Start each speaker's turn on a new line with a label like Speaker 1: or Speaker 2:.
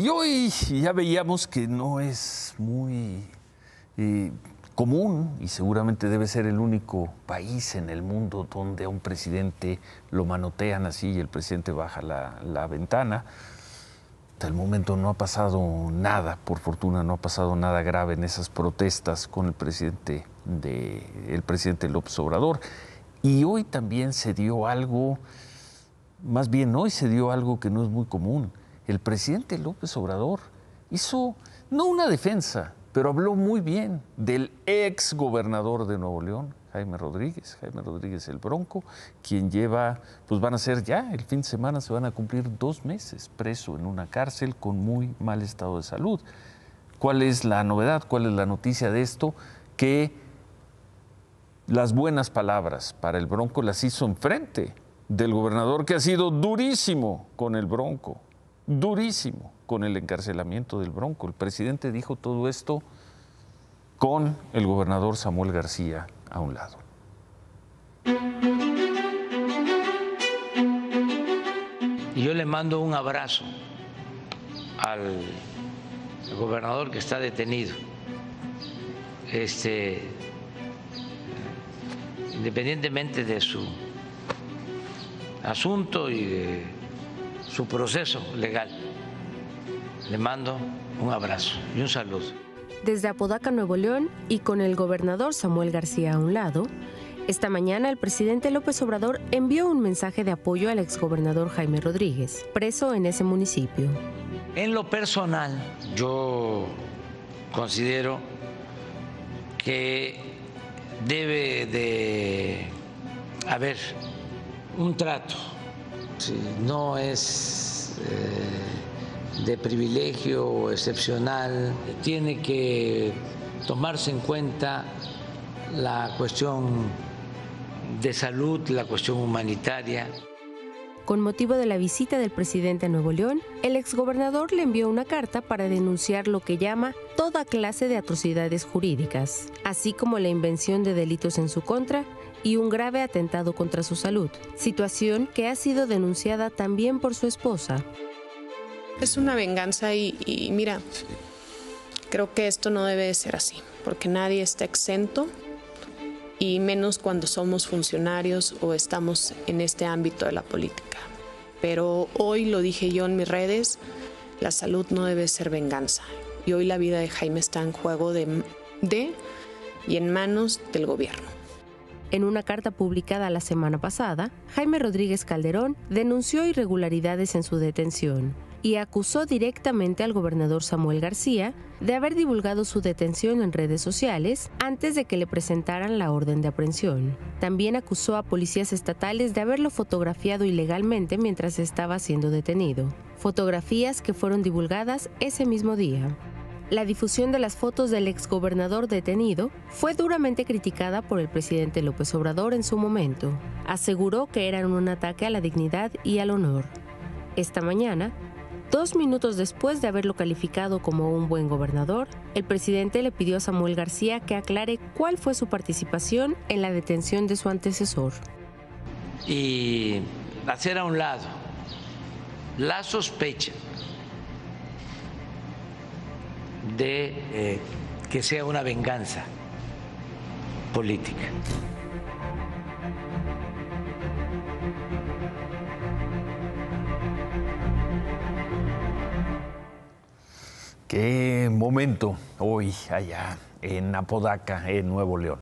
Speaker 1: Y hoy ya veíamos que no es muy eh, común y seguramente debe ser el único país en el mundo donde a un presidente lo manotean así y el presidente baja la, ventana. Hasta el momento no ha pasado nada, por fortuna no ha pasado nada grave en esas protestas con el presidente de el presidente López Obrador. Y hoy también se dio algo, más bien hoy se dio algo que no es muy común. El presidente López Obrador hizo no una defensa, pero habló muy bien del ex gobernador de Nuevo León, Jaime Rodríguez, Jaime Rodríguez el Bronco, quien lleva, pues van a ser ya, el fin de semana se van a cumplir dos meses preso en una cárcel con muy mal estado de salud. ¿Cuál es la novedad? ¿Cuál es la noticia de esto? Que las buenas palabras para el Bronco las hizo enfrente del gobernador que ha sido durísimo con el Bronco, durísimo con el encarcelamiento del Bronco. El presidente dijo todo esto con el gobernador Samuel García a un lado.
Speaker 2: Y yo le mando un abrazo al gobernador que está detenido. Este, independientemente de su asunto y de su proceso legal. Le mando un abrazo y un saludo.
Speaker 3: Desde Apodaca, Nuevo León, y con el gobernador Samuel García a un lado, esta mañana el presidente López Obrador envió un mensaje de apoyo al exgobernador Jaime Rodríguez, preso en ese municipio.
Speaker 2: En lo personal, yo considero que debe de haber un trato, no es... Eh, de privilegio excepcional, tiene que tomarse en cuenta la cuestión de salud, la cuestión humanitaria.
Speaker 3: Con motivo de la visita del presidente a Nuevo León, el exgobernador le envió una carta para denunciar lo que llama toda clase de atrocidades jurídicas, así como la invención de delitos en su contra y un grave atentado contra su salud, situación que ha sido denunciada también por su esposa,
Speaker 4: es una venganza y, mira, creo que esto no debe ser así, porque nadie está exento y menos cuando somos funcionarios o estamos en este ámbito de la política. Pero hoy lo dije yo en mis redes, la salud no debe ser venganza. Y hoy la vida de Jaime está en juego de, y en manos del gobierno.
Speaker 3: En una carta publicada la semana pasada, Jaime Rodríguez Calderón denunció irregularidades en su detención y acusó directamente al gobernador Samuel García de haber divulgado su detención en redes sociales antes de que le presentaran la orden de aprehensión. También acusó a policías estatales de haberlo fotografiado ilegalmente mientras estaba siendo detenido, fotografías que fueron divulgadas ese mismo día. La difusión de las fotos del exgobernador detenido fue duramente criticada por el presidente López Obrador en su momento. Aseguró que eran un ataque a la dignidad y al honor. Esta mañana, Dos minutos después de haberlo calificado como un buen gobernador, el presidente le pidió a Samuel García que aclare cuál fue su participación en la detención de su antecesor.
Speaker 2: Y hacer a un lado la sospecha de eh, que sea una venganza política.
Speaker 1: Qué momento hoy allá en Apodaca, en Nuevo León.